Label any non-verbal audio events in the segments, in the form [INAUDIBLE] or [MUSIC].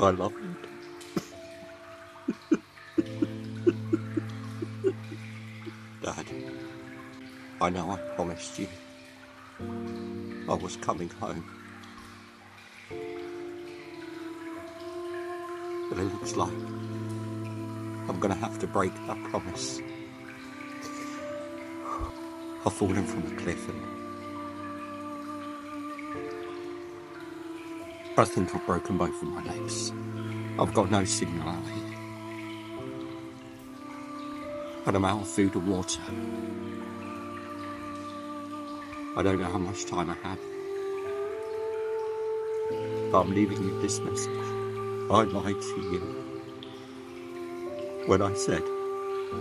I love you. [LAUGHS] Dad, I know I promised you I was coming home. But it looks like I'm gonna have to break that promise. I've fallen from a cliff and I think I've broken both of my legs. I've got no signal out here. And I'm out of food and water. I don't know how much time I have. But I'm leaving you this message. I lied to you when I said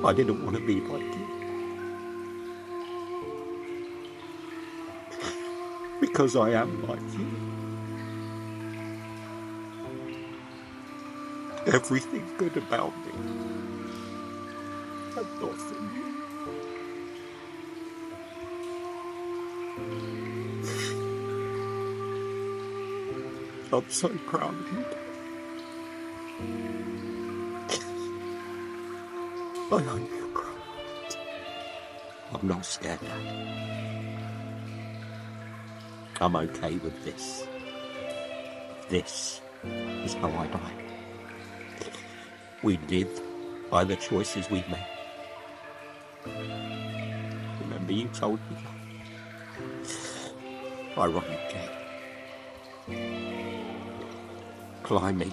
I didn't want to be like you. Because I am like you. Everything good about me. And not from you. I'm so proud of you. I hope you're proud. I'm not scared now. I'm okay with this. This is how I die. We live by the choices we make. Remember you told me that? Ironically. Eh? Climbing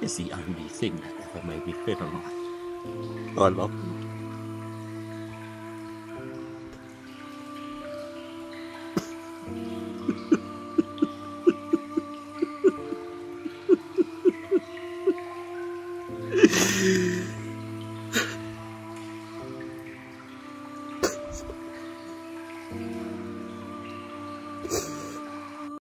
is the only thing that ever made me feel alive. I love you.